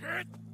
Shit!